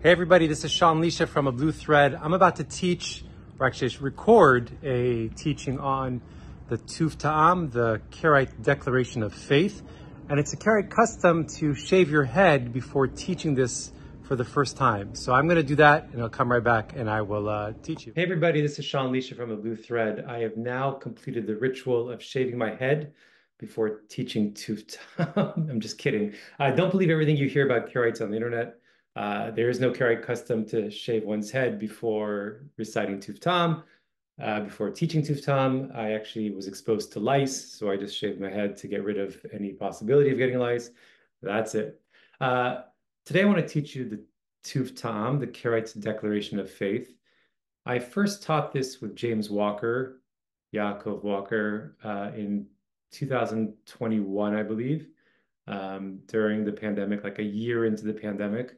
Hey everybody, this is Shawn Lichaa from A Blue Thread. I'm about to teach, or actually record a teaching on the Tuv Ta'am, the Karaite Declaration of Faith. And it's a Karaite custom to shave your head before teaching this for the first time. So I'm going to do that and I'll come right back and I will uh, teach you. Hey everybody, this is Shawn Lichaa from A Blue Thread. I have now completed the ritual of shaving my head before teaching Tuv Ta'am. I'm just kidding. I don't believe everything you hear about Karaites on the internet. Uh, there is no Karaite custom to shave one's head before reciting Tuv Ta'am. Uh, before teaching Tuv Ta'am, I actually was exposed to lice, so I just shaved my head to get rid of any possibility of getting lice. That's it. Uh, today I want to teach you the Tuv Ta'am, the Karaite's Declaration of Faith. I first taught this with James Walker, Yaakov Walker, uh, in 2021, I believe, um, during the pandemic, like a year into the pandemic.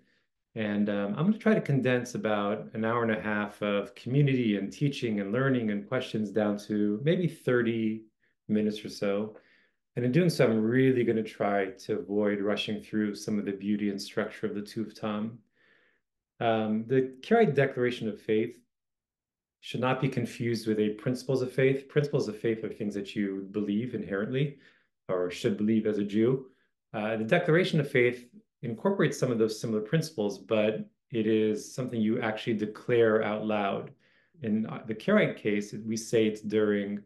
And um, I'm going to try to condense about an hour and a half of community and teaching and learning and questions down to maybe 30 minutes or so. And in doing so, I'm really going to try to avoid rushing through some of the beauty and structure of the Tuv Ta'am. Um, the Karaite Declaration of Faith should not be confused with a principles of faith. Principles of faith are things that you believe inherently or should believe as a Jew. Uh, the Declaration of Faith incorporates some of those similar principles, but it is something you actually declare out loud. In the Karaite case, we say it's during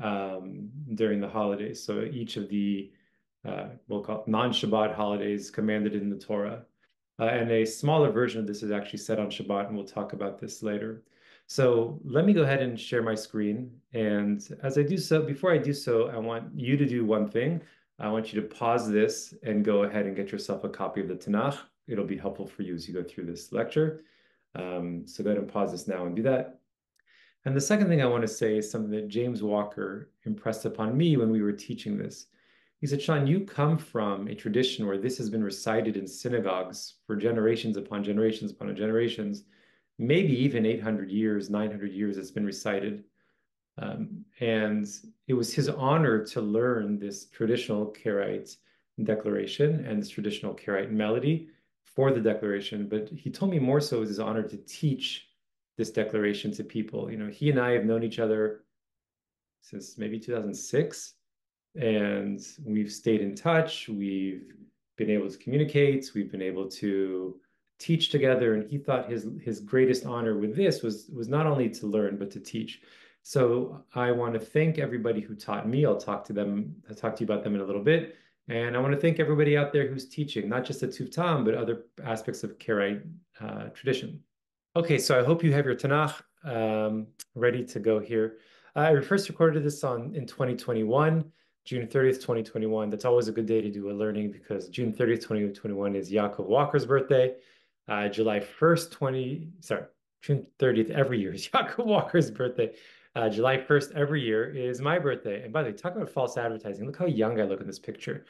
um, during the holidays. So each of the uh, we'll call non-Shabbat holidays commanded in the Torah. Uh, and a smaller version of this is actually set on Shabbat, and we'll talk about this later. So let me go ahead and share my screen. And as I do so, before I do so, I want you to do one thing. I want you to pause this and go ahead and get yourself a copy of the Tanakh. It'll be helpful for you as you go through this lecture. Um, so go ahead and pause this now and do that. And the second thing I want to say is something that James Walker impressed upon me when we were teaching this. He said, Shawn, you come from a tradition where this has been recited in synagogues for generations upon generations upon generations, maybe even 800 years, 900 years it's been recited. Um, and it was his honor to learn this traditional Karaite declaration and this traditional Karaite melody for the declaration. But he told me more so it was his honor to teach this declaration to people. You know, he and I have known each other since maybe 2006, and we've stayed in touch. We've been able to communicate. We've been able to teach together. And he thought his his greatest honor with this was was not only to learn but to teach. So I want to thank everybody who taught me. I'll talk to them, I'll talk to you about them in a little bit. And I want to thank everybody out there who's teaching, not just at Tuv Ta'am, but other aspects of Karaite uh, tradition. Okay, so I hope you have your Tanakh um, ready to go here. I first recorded this on in 2021, June 30th, 2021. That's always a good day to do a learning because June 30th, 2021 is Yaakov Walker's birthday. Uh, July 1st, 20, sorry, June 30th every year is Yaakov Walker's birthday. Uh, July 1st every year is my birthday. And by the way, talk about false advertising. Look how young I look in this picture.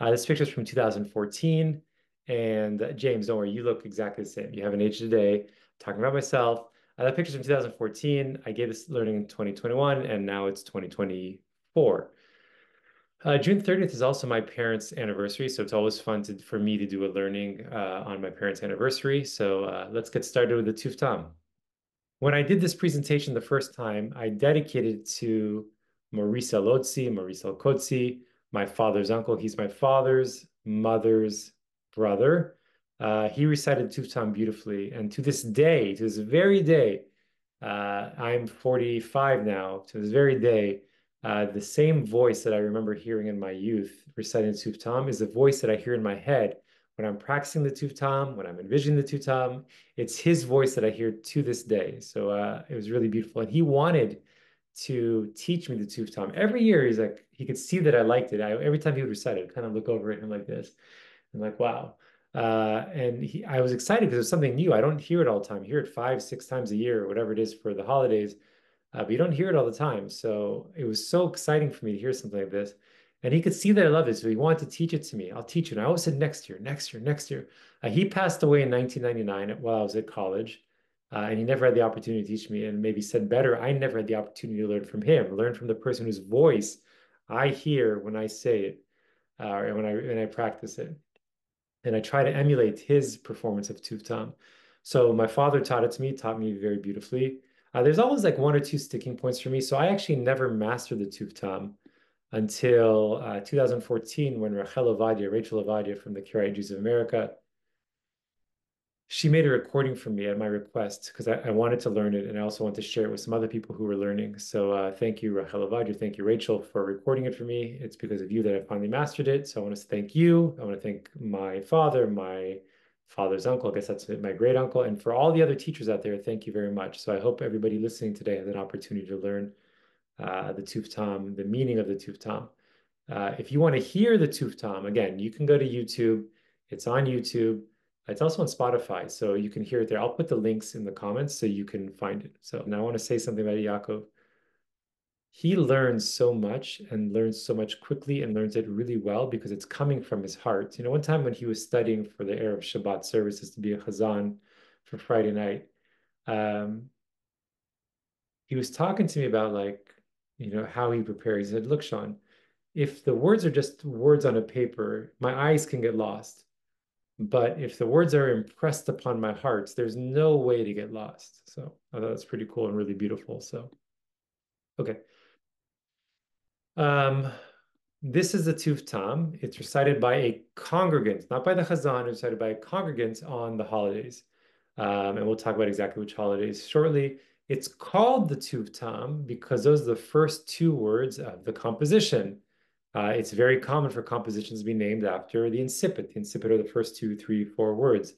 Uh, this picture is from 2014. And uh, James, don't worry, you look exactly the same. You haven't aged today. I'm talking about myself. Uh, that picture's from 2014. I gave this learning in 2021, and now it's 2024. Uh, June 30th is also my parents' anniversary, so it's always fun to, for me to do a learning uh, on my parents' anniversary. So uh, let's get started with the Tuv Ta'am. When I did this presentation the first time, I dedicated it to Maurice Lotzi, Maurice Kotzi, my father's uncle. He's my father's mother's brother. Uh, he recited Tuv Ta'am beautifully. And to this day, to this very day, uh, I'm 45 now, to this very day, uh, the same voice that I remember hearing in my youth reciting Tuv is the voice that I hear in my head when I'm practicing the Tuv Ta'am, when I'm envisioning the Tuv Ta'am, it's his voice that I hear to this day. So uh, it was really beautiful. And he wanted to teach me the Tuv Ta'am. Every year, he's like, he could see that I liked it. I, every time he would recite it, I'd kind of look over at him like this. I'm like, wow. Uh, and he, I was excited because it's something new. I don't hear it all the time. I hear it five, six times a year or whatever it is for the holidays. Uh, but you don't hear it all the time. So it was so exciting for me to hear something like this. And he could see that I love it. So he wanted to teach it to me. I'll teach it. And I always said next year, next year, next year. Uh, he passed away in 1999 while I was at college. Uh, and he never had the opportunity to teach me. And maybe said better, I never had the opportunity to learn from him, learn from the person whose voice I hear when I say it, uh, and when I when I practice it. And I try to emulate his performance of Tuv Ta'am. So my father taught it to me, taught me very beautifully. Uh, there's always like one or two sticking points for me. So I actually never mastered the Tuv Ta'am until uh, 2014 when Rachel Ovadia, Rachel Ovadia from the Karaite Jews of America, she made a recording for me at my request because I, I, wanted to learn it and I also want to share it with some other people who were learning. So uh, thank you, Rachel Ovadia. Thank you, Rachel, for recording it for me. It's because of you that I finally mastered it. So I want to thank you. I want to thank my father, my father's uncle. I guess that's my great uncle. And for all the other teachers out there, thank you very much. So I hope everybody listening today has an opportunity to learn uh, the Tuv Ta'am, the meaning of the Tuv Ta'am. Uh, if you want to hear the Tuv Ta'am, again, you can go to YouTube. It's on YouTube. It's also on Spotify, so you can hear it there. I'll put the links in the comments so you can find it. So now I want to say something about Yaakov. He learns so much and learns so much quickly and learns it really well because it's coming from his heart. You know, one time when he was studying for the Erev Shabbat services to be a Chazan for Friday night, um, he was talking to me about like, you know, how he prepares. He said, look, Shawn, if the words are just words on a paper, my eyes can get lost but if the words are impressed upon my heart, there's no way to get lost. So I thought that's pretty cool and really beautiful. So, okay. Um, this is the Tuv Ta'am. It's recited by a congregant, not by the Chazan, it's recited by a congregant on the holidays. Um, and we'll talk about exactly which holidays shortly. It's called the Tuv Ta'am because those are the first two words of the composition. Uh, it's very common for compositions to be named after the incipit. The incipit are the first two, three, four words.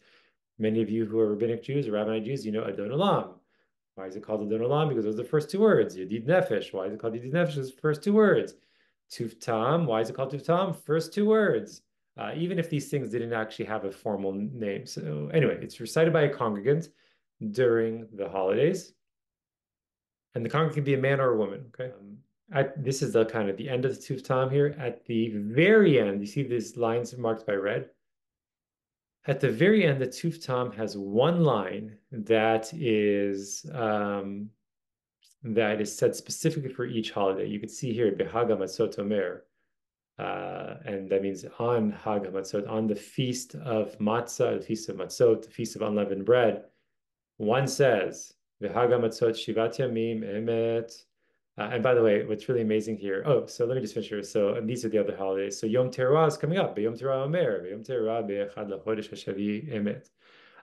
Many of you who are rabbinic Jews or rabbinite Jews, you know Adon Olam. Why is it called Adon Olam? Because those are the first two words. Yedid Nefesh. Why is it called Yedid Nefesh? The first two words. Tuv Ta'am. Why is it called Tuv Ta'am? First two words. Uh, even if these things didn't actually have a formal name. So anyway, it's recited by a congregant during the holidays. And the congregant can be a man or a woman, okay? Um, at, this is the kind of the end of the Tuv Ta'am here. At the very end, you see these lines marked by red. At the very end, the Tuv Ta'am has one line that is um, that is said specifically for each holiday. You can see here, Behaga Matzot Omer, uh, and that means on Hag Matzot, on the feast of Matzah, the feast of Matzot, the feast of unleavened bread. One says, Behaga Matzot Shivat Yamim Emet uh, and by the way, what's really amazing here, oh, so let me just finish here. So, these are the other holidays. So Yom Teruah is coming up. Yom Teruah Omer, Yom Teruah be'echad lachodesh hashavi emet.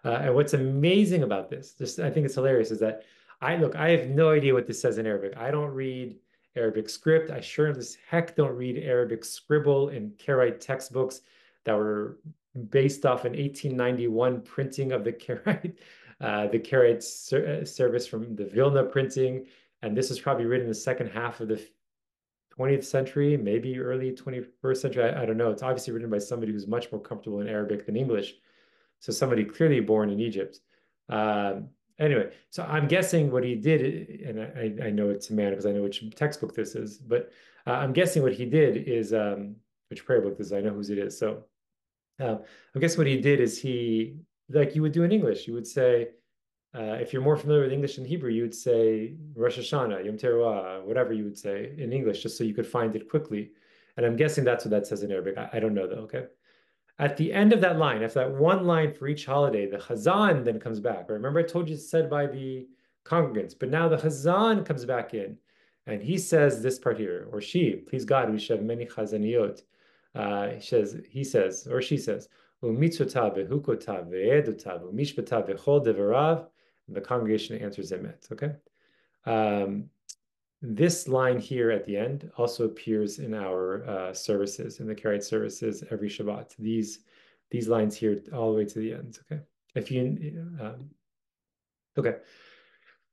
Uh, and what's amazing about this, just I think it's hilarious, is that I look, I have no idea what this says in Arabic. I don't read Arabic script. I sure as heck don't read Arabic scribble in Karaite textbooks that were based off an 1891 printing of the Karaite, uh, the Karaite ser uh, service from the Vilna printing and this is probably written in the second half of the 20th century, maybe early 21st century. I, I, don't know. It's obviously written by somebody who's much more comfortable in Arabic than English. So somebody clearly born in Egypt. Um, anyway, so I'm guessing what he did, and I, I know it's a man because I know which textbook this is, but uh, I'm guessing what he did is, um, which prayer book this is, I know whose it is. So uh, I guess what he did is he, like you would do in English, you would say, uh, if you're more familiar with English and Hebrew, you would say Rosh Hashanah, Yom Teruah, whatever you would say in English, just so you could find it quickly. And I'm guessing that's what that says in Arabic. I, I don't know though, okay? At the end of that line, after that one line for each holiday, the Chazan then comes back. Remember I told you it's said by the congregants, but now the Chazan comes back in and he says this part here, or she, please God, we should have many Chazaniot. Uh, he says, he says, or she says, u'mitzotav ve'edotav u'mishpatav ve'chol devarav the congregation answers emet. Okay. Um, this line here at the end also appears in our uh, services, in the Karaite services every Shabbat. These these lines here all the way to the end. Okay. If you um, okay.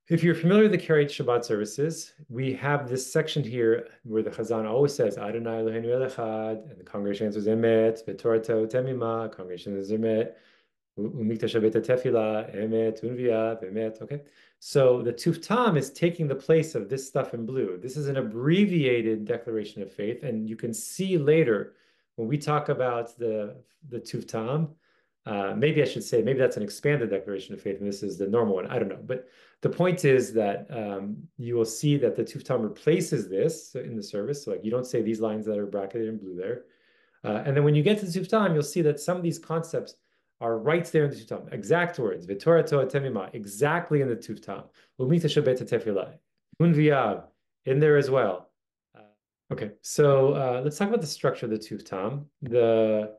If you're familiar with the Karaite Shabbat services, we have this section here where the Chazan always says Adonai Eloheinu Echad, and the congregation answers Emet, V'Torah Temima, congregation answers Emet. Umikta Shabbat Tefila, Emet, Unvia, Emet, okay. So the Tuv Ta'am is taking the place of this stuff in blue. This is an abbreviated declaration of faith. And you can see later when we talk about the, the Tuv Ta'am, uh, maybe I should say, maybe that's an expanded declaration of faith, and this is the normal one. I don't know. But the point is that um, you will see that the Tuv Ta'am replaces this in the service. So like you don't say these lines that are bracketed in blue there. Uh, and then when you get to the Tuv Ta'am, you'll see that some of these concepts are right there in the Tuv Ta'am. Exact words. V'torah Torah temima. Exactly in the Tuv Ta'am. Umita shabeta tefillah. Unviyav. In there as well. Uh, okay, so uh, let's talk about the structure of the Tuv Ta'am. The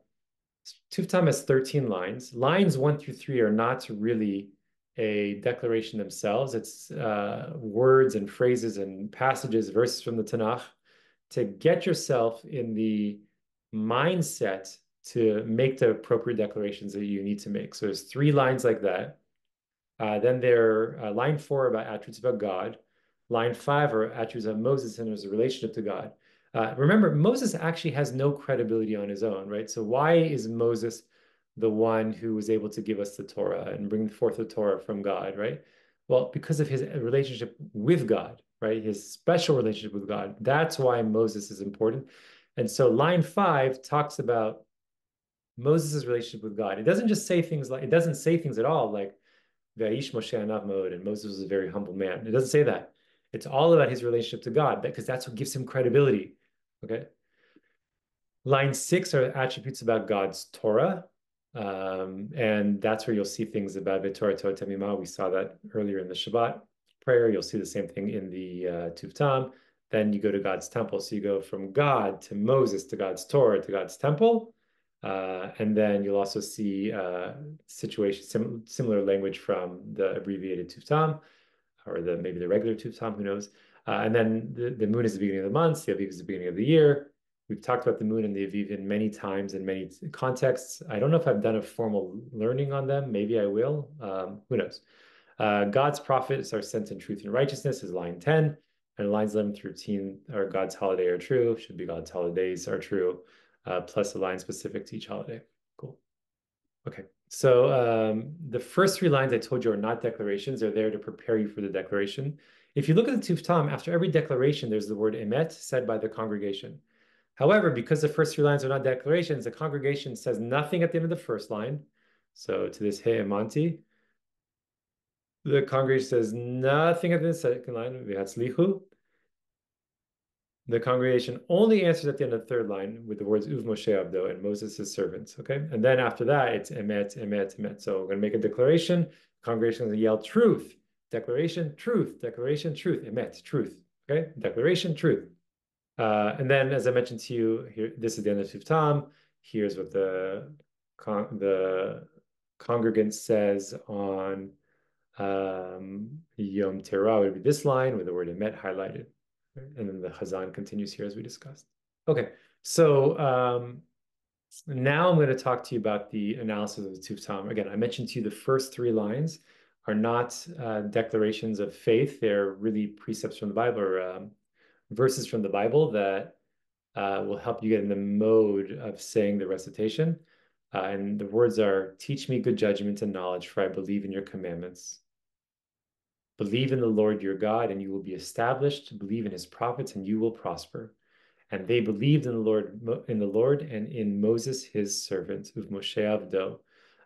Tuv Ta'am has 13 lines. Lines one through three are not really a declaration themselves. It's uh, words and phrases and passages, verses from the Tanakh to get yourself in the mindset to make the appropriate declarations that you need to make. So there's three lines like that. Uh, then there, uh, line four about attributes about God. Line five are attributes of Moses and his relationship to God. Uh, remember, Moses actually has no credibility on his own, right? So why is Moses the one who was able to give us the Torah and bring forth the Torah from God, right? Well, because of his relationship with God, right? His special relationship with God. That's why Moses is important. And so line five talks about Moses' relationship with God. It doesn't just say things like, it doesn't say things at all like, Vaish Moshe Anav Mode, and Moses was a very humble man. It doesn't say that. It's all about his relationship to God because that's what gives him credibility. Okay. Line six are attributes about God's Torah. Um, and that's where you'll see things about Torah Torah Temima. We saw that earlier in the Shabbat prayer. You'll see the same thing in the uh, Tuv Ta'am. Then you go to God's temple. So you go from God to Moses to God's Torah to God's temple. Uh, and then you'll also see uh, situation sim similar language from the abbreviated Tuv Ta'am or the maybe the regular Tuv Ta'am, who knows. Uh, and then the, the moon is the beginning of the month, the Aviv is the beginning of the year. We've talked about the moon and the Aviv in many times in many contexts. I don't know if I've done a formal learning on them. Maybe I will. Um, who knows? Uh, God's prophets are sent in truth and righteousness is line 10. And lines 11 through 13 are God's holiday are true, should be God's holidays are true, uh, plus a line specific to each holiday. Cool. Okay. So um, the first three lines I told you are not declarations. They're there to prepare you for the declaration. If you look at the Tuv Ta'am, after every declaration, there's the word emet said by the congregation. However, because the first three lines are not declarations, the congregation says nothing at the end of the first line. So to this He Emanti, the congregation says nothing at the second line, Vihatzlichu. The congregation only answers at the end of the third line with the words Uv Moshe Abdo and Moses' servants. Okay. And then after that, it's Emet, Emet, Emet. So we're going to make a declaration. The congregation is going to yell truth, declaration, truth, declaration, truth, Emet, truth. Okay. Declaration, truth. Uh, and then, as I mentioned to you, here this is the end of Tuv Ta'am. Here's what the con the congregant says on um, Yom Teruah would be this line with the word emet highlighted. And then the Chazan continues here as we discussed. Okay, so um, now I'm going to talk to you about the analysis of the Tuv Ta'am. Again, I mentioned to you the first three lines are not uh, declarations of faith. They're really precepts from the Bible or um, verses from the Bible that uh, will help you get in the mode of saying the recitation. Uh, and the words are, teach me good judgment and knowledge, for I believe in your commandments. Believe in the Lord your God, and you will be established. Believe in his prophets, and you will prosper. And they believed in the Lord, in the Lord, and in Moses his servant, of Moshe Avdo.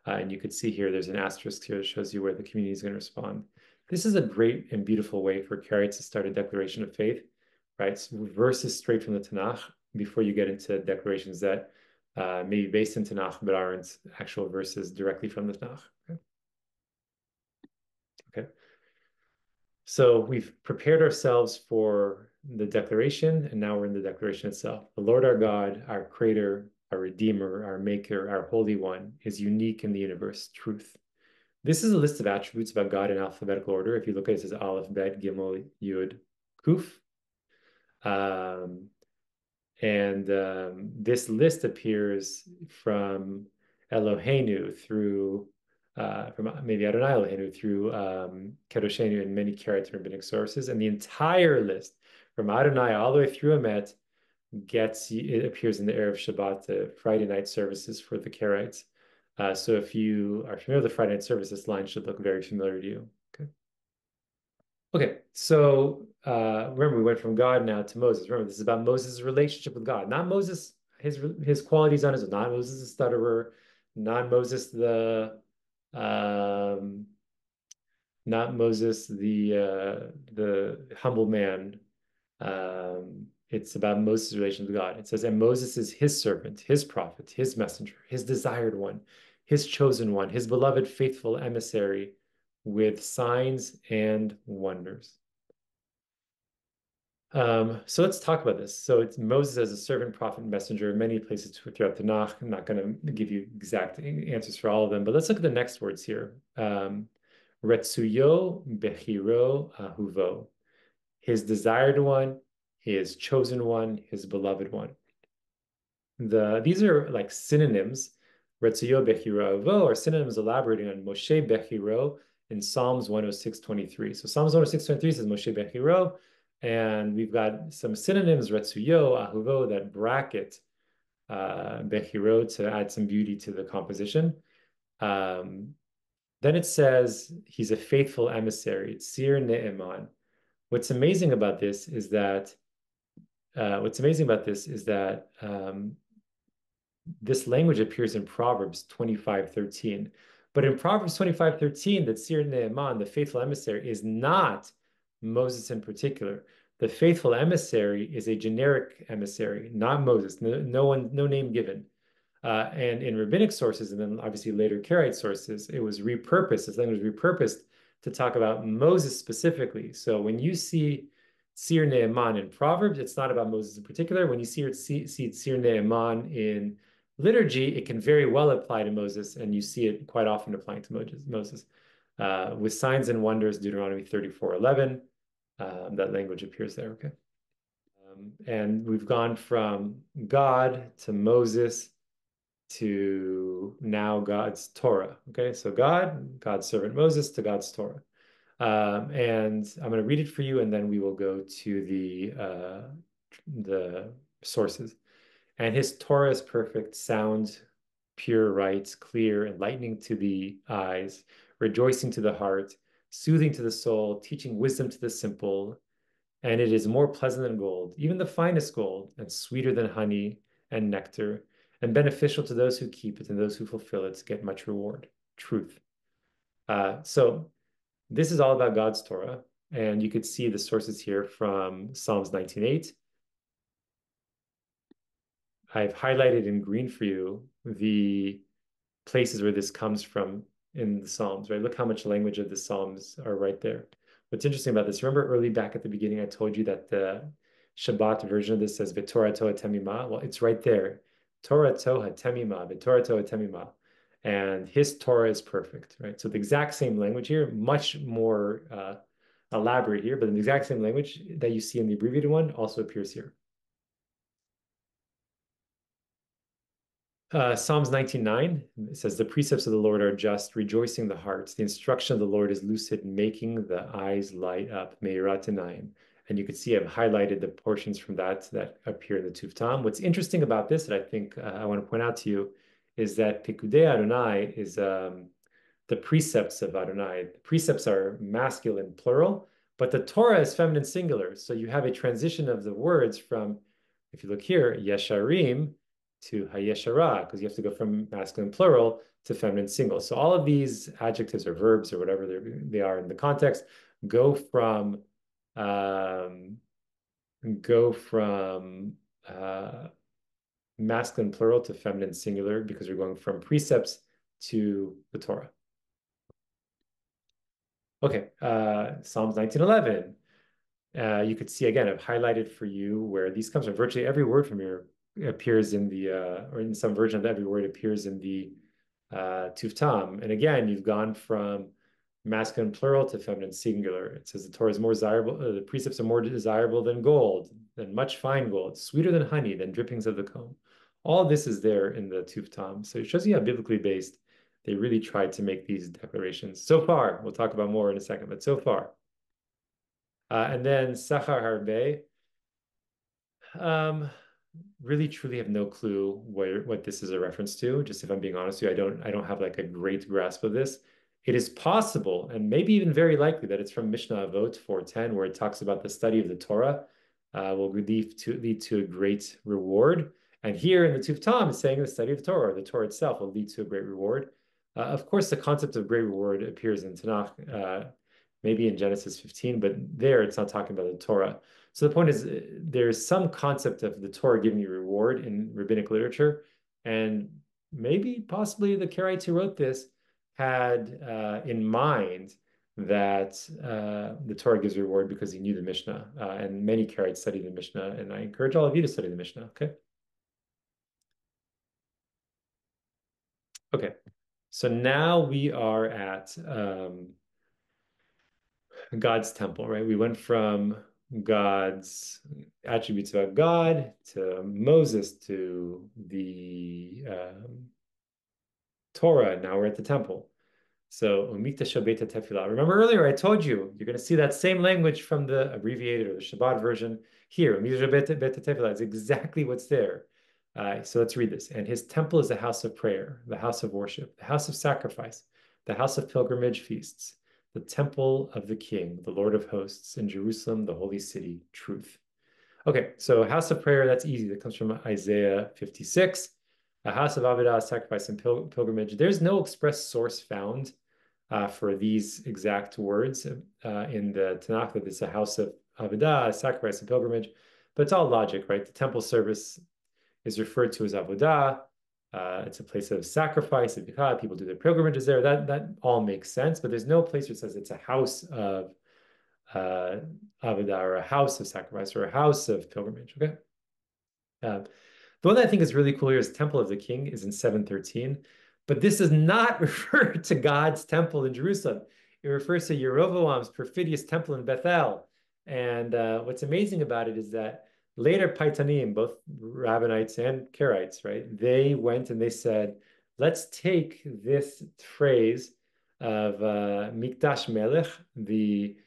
Uh, and you could see here, there's an asterisk here that shows you where the community is going to respond. This is a great and beautiful way for Carrie to start a declaration of faith right? So verses straight from the Tanakh before you get into declarations that uh, may be based in Tanakh but aren't actual verses directly from the Tanakh. Okay. So we've prepared ourselves for the declaration, and now we're in the declaration itself. The Lord our God, our Creator, our Redeemer, our Maker, our Holy One, is unique in the universe, truth. This is a list of attributes about God in alphabetical order. If you look at it, it says Aleph, Bet, Gimel, Yud, Kuf. Um, and um, this list appears from Eloheinu through, uh, from maybe Adonai Eloheinu through um, Kedoshenu and many Karaite rabbinic sources. And the entire list from Adonai all the way through Emet gets, it appears in the Erev Shabbat, the Friday night services for the Karaites. Uh, so if you are familiar with the Friday night service, this line should look very familiar to you. Okay. Okay, so uh, remember we went from God now to Moses. Remember this is about Moses' relationship with God, not Moses his his qualities on his own, not Moses the stutterer, not Moses the um, not Moses the uh, the humble man. Um, it's about Moses' relation with God. It says, and Moses is his servant, his prophet, his messenger, his desired one, his chosen one, his beloved faithful emissary with signs and wonders. Um, so let's talk about this. So it's Moses as a servant, prophet, messenger, many places throughout the Tanakh. I'm not going to give you exact answers for all of them, but let's look at the next words here. Um, Retsuyo Bechiro Ahuvo, his desired one, his chosen one, his beloved one. The these are like synonyms. Retsuyo Bechiro Ahuvo are synonyms elaborating on Moshe Bechiro in Psalms 106.23. So Psalms 106.23 says Moshe Bechiro, and we've got some synonyms, Retsuyo, Ahuvo, that bracket uh, Bechiro to add some beauty to the composition. Um, then it says he's a faithful emissary, Tsir Ne'eman. What's amazing about this is that uh, what's amazing about this is that um, this language appears in Proverbs 25:13. But in Proverbs 25:13, that Tsir Ne'eman, the faithful emissary, is not Moses in particular. The faithful emissary is a generic emissary, not Moses. No, no one, no name given. Uh, and in rabbinic sources, and then obviously later Karaite sources, it was repurposed. This language was repurposed to talk about Moses specifically. So when you see Tsir Ne'eman in Proverbs, it's not about Moses in particular. When you see, see, Tsir Ne'eman in liturgy, it can very well apply to Moses, and you see it quite often applying to Moses. Uh, with signs and wonders, Deuteronomy 34, 11, um, that language appears there, okay? Um, and we've gone from God to Moses to now God's Torah. Okay, so God, God's servant Moses to God's Torah. Um, and I'm going to read it for you, and then we will go to the uh, the sources. And his Torah is perfect, sound, pure, right, clear, enlightening to the eyes, rejoicing to the heart, soothing to the soul, teaching wisdom to the simple. And it is more pleasant than gold, even the finest gold, and sweeter than honey and nectar and beneficial to those who keep it and those who fulfill it get much reward. Truth. Uh, so this is all about God's Torah. And you could see the sources here from Psalms 19.8. I've highlighted in green for you the places where this comes from in the Psalms, right? Look how much language of the Psalms are right there. What's interesting about this, remember early back at the beginning, I told you that the Shabbat version of this says Vitorah Toa Temima. Well, it's right there. Torah Toha Temima, Toha Temima. And his Torah is perfect, right? So the exact same language here, much more uh, elaborate here, but the exact same language that you see in the abbreviated one also appears here. Uh, Psalms 19.9 says, The precepts of the Lord are just, rejoicing the hearts. The instruction of the Lord is lucid, making the eyes light up. And you can see I've highlighted the portions from that that appear in the Tuv Ta'am. What's interesting about this that I think uh, I want to point out to you is that Pikudei Adonai is um, the precepts of Adonai. The precepts are masculine plural, but the Torah is feminine singular. So you have a transition of the words from, if you look here, Yesharim to Hayeshara, because you have to go from masculine plural to feminine single. So all of these adjectives or verbs or whatever they are in the context go from um, go from uh, masculine plural to feminine singular because we're going from precepts to the Torah. Okay, uh, Psalms 1911. Uh, you could see again, I've highlighted for you where these comes from. Virtually every word from here appears in the, uh, or in some version of every word appears in the uh, Tuv Ta'am. And again, you've gone from masculine plural to feminine singular. It says the Torah is more desirable, uh, the precepts are more desirable than gold, than much fine gold, sweeter than honey, than drippings of the comb. All this is there in the Tuv Ta'am. So it shows you how biblically based they really tried to make these declarations. So far, we'll talk about more in a second, but so far. Uh, and then Sachar Harbe. Um, really truly have no clue where what this is a reference to. Just if I'm being honest with you, I don't I don't have like a great grasp of this. It is possible, and maybe even very likely, that it's from Mishnah Avot 410, where it talks about the study of the Torah uh, will lead to, lead to a great reward. And here in the Tuv Ta'am, is saying the study of the Torah, the Torah itself will lead to a great reward. Uh, of course, the concept of great reward appears in Tanakh, uh, maybe in Genesis 15, but there it's not talking about the Torah. So the point is, there's some concept of the Torah giving you reward in rabbinic literature, and maybe possibly the Karaites who wrote this had uh, in mind that uh, the Torah gives reward because he knew the Mishnah. Uh, and many Karaites study the Mishnah, and I encourage all of you to study the Mishnah, okay? Okay, so now we are at um, God's temple, right? We went from God's attributes about God to Moses to the um, Torah. Now we're at the temple. So umita shabeta Tefillah. Remember earlier I told you you're going to see that same language from the abbreviated or the Shabbat version here. Umikdash Beta Tefillah is exactly what's there. Uh, so let's read this. And his temple is a house of prayer, the house of worship, the house of sacrifice, the house of pilgrimage feasts, the temple of the King, the Lord of hosts, in Jerusalem, the holy city, truth. Okay, so house of prayer, that's easy. That comes from Isaiah 56. A house of Avodah, sacrifice and pil pilgrimage. There's no express source found uh, for these exact words uh, in the Tanakh that it's a house of Avodah, sacrifice and pilgrimage, but it's all logic, right? The temple service is referred to as Avodah. Uh, it's a place of sacrifice. People do their pilgrimages there. That that all makes sense. But there's no place it says it's a house of uh, Avodah or a house of sacrifice or a house of pilgrimage. Okay. Uh, the one that I think is really cool here is Temple of the King is in 713. But this does not refer to God's temple in Jerusalem. It refers to Yeroboam's perfidious temple in Bethel. And uh, what's amazing about it is that later Paitanim, both Rabbinites and Karaites, right? They went and they said, let's take this phrase of uh, Mikdash Melech, the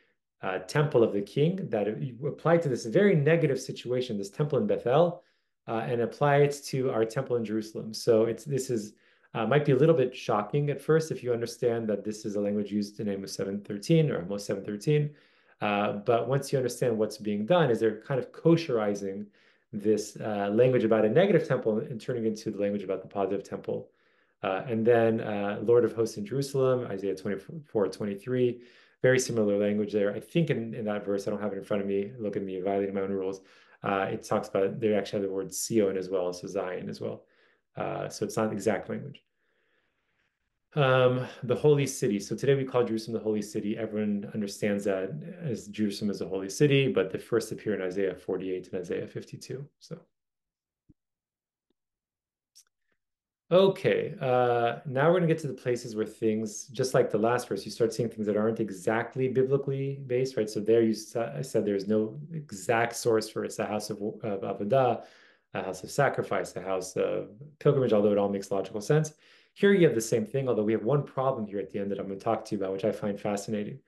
uh, temple of the king, that applied to this very negative situation, this temple in Bethel, uh, and apply it to our temple in Jerusalem. So it's this is uh, might be a little bit shocking at first if you understand that this is a language used in Amos 713 or Amos 713. Uh, but once you understand what's being done, is they're kind of kosherizing this uh, language about a negative temple and turning into the language about the positive temple. Uh, and then uh, Lord of hosts in Jerusalem, Isaiah 24, 23, very similar language there. I think in, in that verse, I don't have it in front of me, look at me violating my own rules. Uh, it talks about, they actually have the word Sion as well, so Zion as well. so it's not exact language. Um, the holy city. So today we call Jerusalem the holy city. Everyone understands that as Jerusalem is a holy city, but they first appear in Isaiah 48 and Isaiah 52. So, okay, uh, now we're going to get to the places where things, just like the last verse, you start seeing things that aren't exactly biblically based, right? So there you I said there's no exact source for it's a house of, of Avodah, a house of sacrifice, a house of pilgrimage, although it all makes logical sense. Here you have the same thing, although we have one problem here at the end that I'm going to talk to you about, which I find fascinating.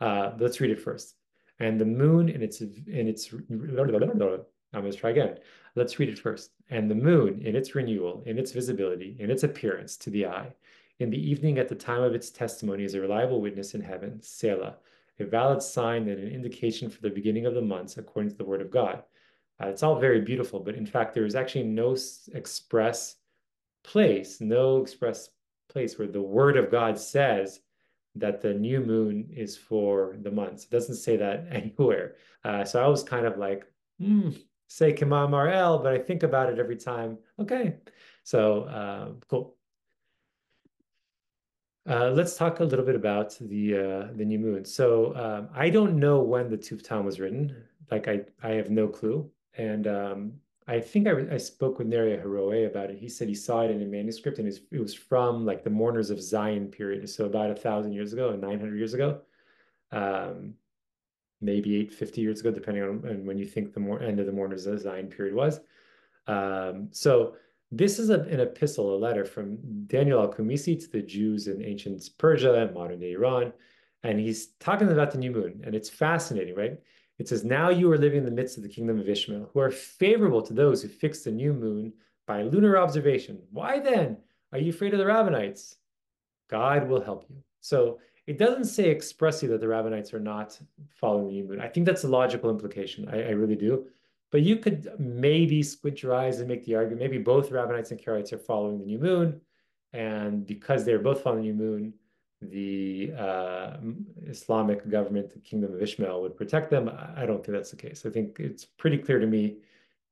Uh, let's read it first. And the moon in its in its I'm going to try again. Let's read it first. And the moon in its renewal, in its visibility, in its appearance to the eye, in the evening at the time of its testimony is a reliable witness in heaven, Selah, a valid sign and an indication for the beginning of the months according to the word of God. Uh, it's all very beautiful, but in fact, there is actually no express place, no express place where the word of God says that the new moon is for the months. It doesn't say that anywhere. Uh, so I was kind of like, mm, say Kema Marel, but I think about it every time. Okay. So uh, cool. Uh, let's talk a little bit about the uh, the new moon. So um, I don't know when the Tuv Ta'am was written. Like I I have no clue. And um, I think I, I spoke with Neria Haroe about it. He said he saw it in a manuscript and it was from like the Mourners of Zion period. So about a thousand years ago and 900 years ago, um, maybe 850 years ago, depending on when you think the more end of the Mourners of Zion period was. Um, so this is a, an epistle, a letter from Daniel al-Qumisi to the Jews in ancient Persia and modern day Iran. And he's talking about the new moon. And it's fascinating, right? It says, Now you are living in the midst of the kingdom of Ishmael, who are favorable to those who fix the new moon by lunar observation. Why then are you afraid of the Rabbinites? God will help you. So it doesn't say expressly that the Rabbinites are not following the new moon. I think that's a logical implication. I, I really do. But you could maybe squint your eyes and make the argument maybe both Rabbinites and Karaites are following the new moon. And because they're both following the new moon, the uh, Islamic government, the Kingdom of Ishmael, would protect them. I don't think that's the case. I think it's pretty clear to me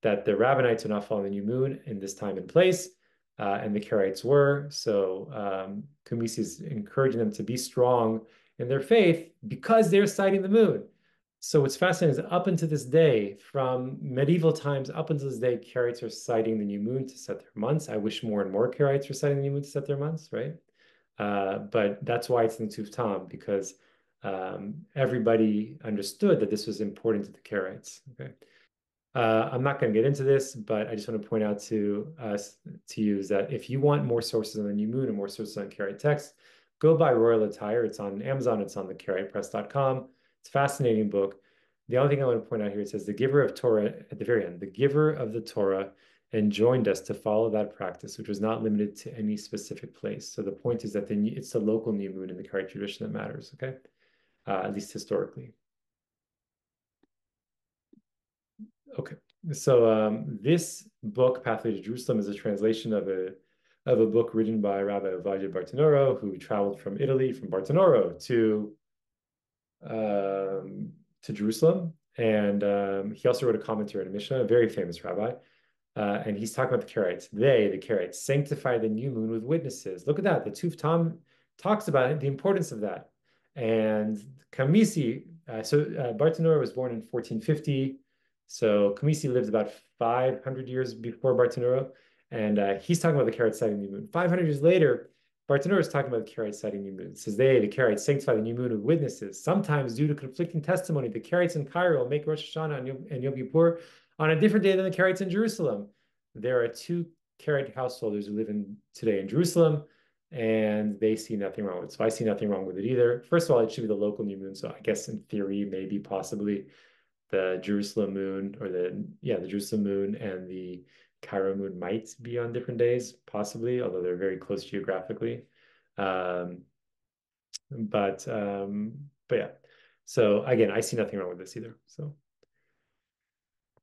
that the Rabbinites are not following the new moon in this time and place. uh, and the Karaites were. So um, Kumisi is encouraging them to be strong in their faith because they're sighting the moon. So what's fascinating is up until this day, from medieval times up until this day, Karaites are sighting the new moon to set their months. I wish more and more Karaites were sighting the new moon to set their months, right? Uh, but that's why it's in the Tuf because um, everybody understood that this was important to the Karaites. Okay. Uh, I'm not going to get into this, but I just want to point out to us to you is that if you want more sources on the new moon and more sources on Karaite text, go buy Royal Attire. It's on Amazon. It's on the KaraitePress.com. It's a fascinating book. The only thing I want to point out here, it says the giver of Torah at the very end, the giver of the Torah enjoined us to follow that practice, which was not limited to any specific place. So the point is that the, it's the local new moon in the Karaite tradition that matters, okay? Uh, at least historically. Okay, so um, this book, Pathway to Jerusalem, is a translation of a of a book written by Rabbi Ovadia Bertinoro, who traveled from Italy, from Bertinoro to um, to Jerusalem, and um, he also wrote a commentary on Mishnah, a very famous rabbi. Uh, and he's talking about the Karaites. They, the Karaites, sanctify the new moon with witnesses. Look at that. The Tuv Ta'am talks about it, the importance of that. And Kumisi, uh, so uh, Bertinoro was born in 1450. So Kumisi lived about 500 years before Bertinoro, and uh, he's talking about the Karaites sighting the new moon. 500 years later, Bertinoro is talking about the Karaites sighting new moon. It says they, the Karaites, sanctify the new moon with witnesses. Sometimes, due to conflicting testimony, the Karaites in Cairo make Rosh Hashanah and Yom, and Yom Kippur on a different day than the Karaites in Jerusalem. There are two Karaite householders who live in today in Jerusalem, and they see nothing wrong with it. So I see nothing wrong with it either. First of all, it should be the local new moon. So I guess in theory, maybe possibly the Jerusalem moon or the yeah the Jerusalem moon and the Cairo moon might be on different days, possibly, although they're very close geographically. Um, but um, but yeah. So again, I see nothing wrong with this either. So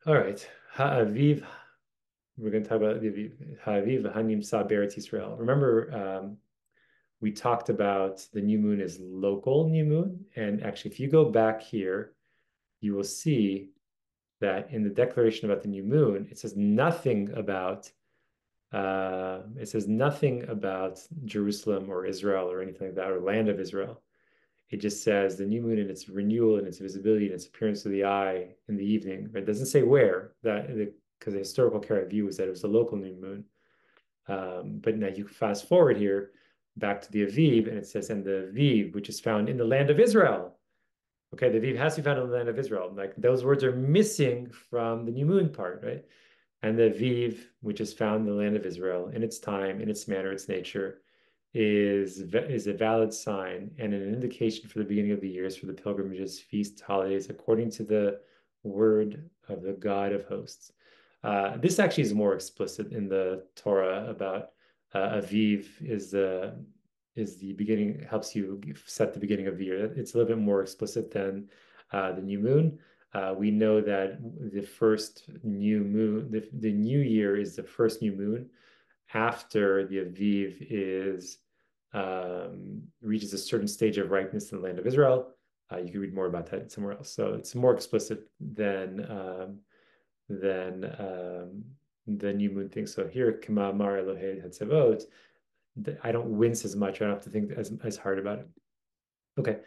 all right, Ha'aviv. We're going to talk about Ha'aviv Hanim Sa Beretz Israel. Remember, um, we talked about the new moon is local new moon, and actually, if you go back here you will see that in the declaration about the new moon, it says nothing about uh, it says nothing about Jerusalem or Israel or anything like that, or land of Israel. It just says the new moon and its renewal and its visibility and its appearance to the eye in the evening. It doesn't say where that because the, the historical Karaite view was that it was the local new moon. Um, but now you fast forward here back to the Aviv, and it says, and the Aviv, which is found in the land of Israel. Okay, the Aviv has to be found in the land of Israel. Like those words are missing from the new moon part, right? And the Aviv, which is found in the land of Israel, in its time, in its manner, its nature, is is a valid sign and an indication for the beginning of the years for the pilgrimages, feasts, holidays, according to the word of the God of hosts. Uh, this actually is more explicit in the Torah about uh, Aviv is the is the beginning helps you set the beginning of the year. It's a little bit more explicit than uh, the new moon. Uh, we know that the first new moon, the, the new year is the first new moon after the Aviv is um, reaches a certain stage of ripeness in the land of Israel. Uh, you can read more about that somewhere else. So it's more explicit than um, than um, the new moon thing. So here, Kama Mar Elohei Hatzavot, I don't wince as much. I don't have to think as, as hard about it. Okay.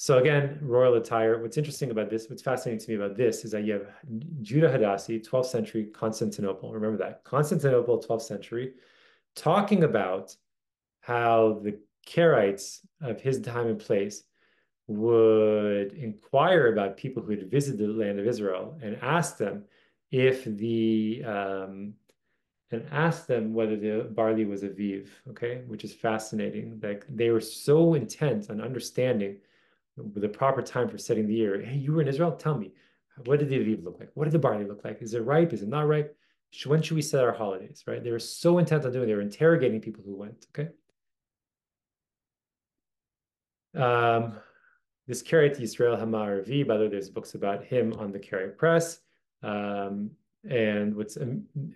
So again, royal attire. What's interesting about this, what's fascinating to me about this is that you have Judah Hadassi, 12th century Constantinople. Remember that. Constantinople, 12th century, talking about how the Karaites of his time and place would inquire about people who had visited the land of Israel and ask them if the um, and asked them whether the barley was aviv, okay, which is fascinating. Like they were so intent on understanding the proper time for setting the year. Hey, you were in Israel? Tell me, what did the aviv look like? What did the barley look like? Is it ripe? Is it not ripe? When should we set our holidays? Right? They were so intent on doing. It. They were interrogating people who went. Okay. Um, this Karaite Yisrael HaMa'aravi. By the way, there's books about him on the Karaite Press. Um, and what's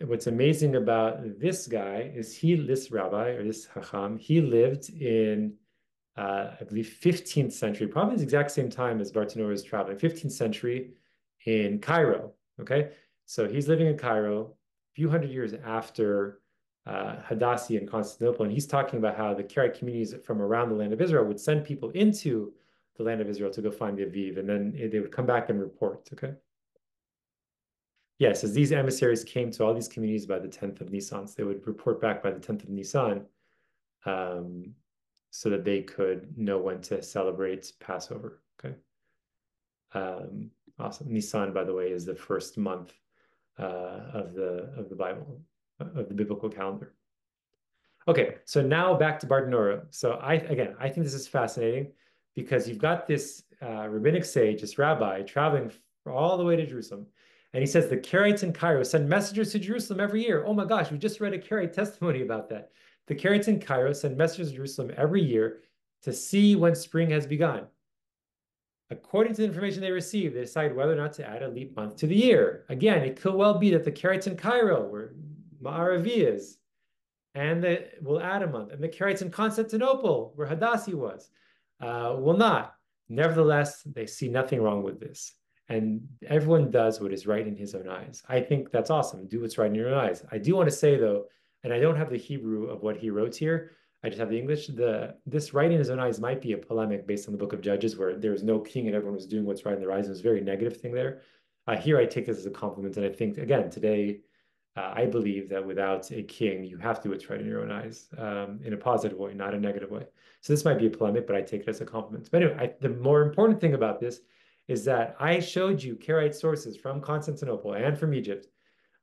what's amazing about this guy is he, this rabbi or this hacham, he lived in, uh, I believe, 15th century, probably the exact same time as Bertinoro was traveling, 15th century in Cairo. Okay, so he's living in Cairo, a few hundred years after uh, Hadassi in Constantinople, and he's talking about how the Karaite communities from around the land of Israel would send people into the land of Israel to go find the Aviv, and then they would come back and report. Okay. Yes, as these emissaries came to all these communities by the 10th of Nisan, so they would report back by the 10th of Nisan um, so that they could know when to celebrate Passover. Okay. Um, awesome. Nisan, by the way, is the first month uh, of the of the Bible, of the biblical calendar. Okay, so now back to Bartenura. So I again, I think this is fascinating because you've got this uh, rabbinic sage, this rabbi, traveling all the way to Jerusalem. And he says the Karaites in Cairo send messengers to Jerusalem every year. Oh my gosh, we just read a Karaite testimony about that. The Karaites in Cairo send messengers to Jerusalem every year to see when spring has begun. According to the information they receive, they decide whether or not to add a leap month to the year. Again, it could well be that the Karaites in Cairo, were Ma'aravi is, and they will add a month. And the Karaites in Constantinople, where Hadassi was, uh, will not. Nevertheless, they see nothing wrong with this. And everyone does what is right in his own eyes. I think that's awesome. Do what's right in your own eyes. I do want to say, though, and I don't have the Hebrew of what he wrote here. I just have the English. The this right in his own eyes might be a polemic based on the book of Judges, where there was no king and everyone was doing what's right in their eyes. It was a very negative thing there. Uh, here, I take this as a compliment, and I think again today, uh, I believe that without a king, you have to do what's right in your own eyes, um, in a positive way, not a negative way. So this might be a polemic, but I take it as a compliment. But anyway, I, the more important thing about this is that I showed you Karaite sources from Constantinople and from Egypt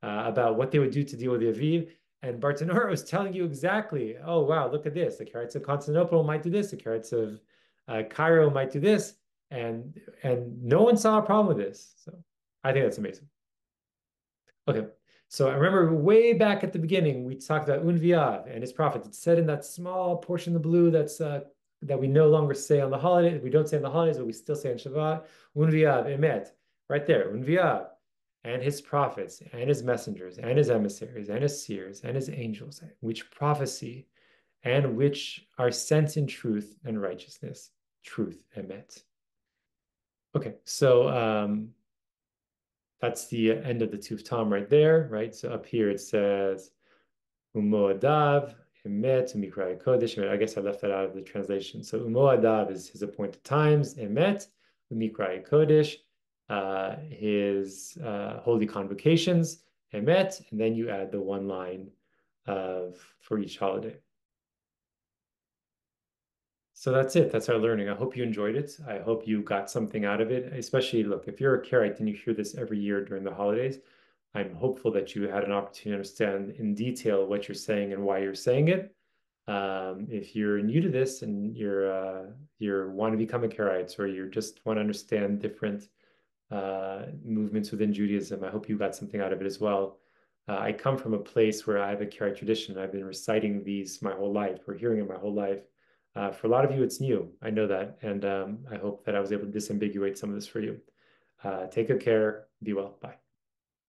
uh, about what they would do to deal with the Aviv. And Bartenura was telling you exactly, oh, wow, look at this. The Karaites of Constantinople might do this. The Karaites of uh, Cairo might do this. And, and no one saw a problem with this. So I think that's amazing. Okay. So I remember way back at the beginning, we talked about Unviav and his prophet. It's said in that small portion of the blue that's uh, that we no longer say on the holiday. We don't say on the holidays, but we still say on Shabbat. Unviav, emet, right there. Unviav and his prophets and his messengers and his emissaries and his seers and his angels, which prophecy and which are sent in truth and righteousness, truth, emet. Okay, so um, that's the end of the Tuv Ta'am right there, right? So up here it says, Umoadav, Emet, Mikra Kodesh. I guess I left that out of the translation. So umo Umoadav is his appointed times, Emet, Mikra Kodesh uh, his uh, holy convocations, Emet, and then you add the one line of for each holiday. So that's it. That's our learning. I hope you enjoyed it. I hope you got something out of it. Especially, look, if you're a Karaite and you hear this every year during the holidays, I'm hopeful that you had an opportunity to understand in detail what you're saying and why you're saying it. Um, if you're new to this and you're uh, you want to become a Karaite or you just want to understand different uh, movements within Judaism. I hope you got something out of it as well. Uh, I come from a place where I have a Karaite tradition. I've been reciting these my whole life or hearing it my whole life. Uh, for a lot of you, it's new. I know that. And um, I hope that I was able to disambiguate some of this for you. Uh, take good care. Be well. Bye.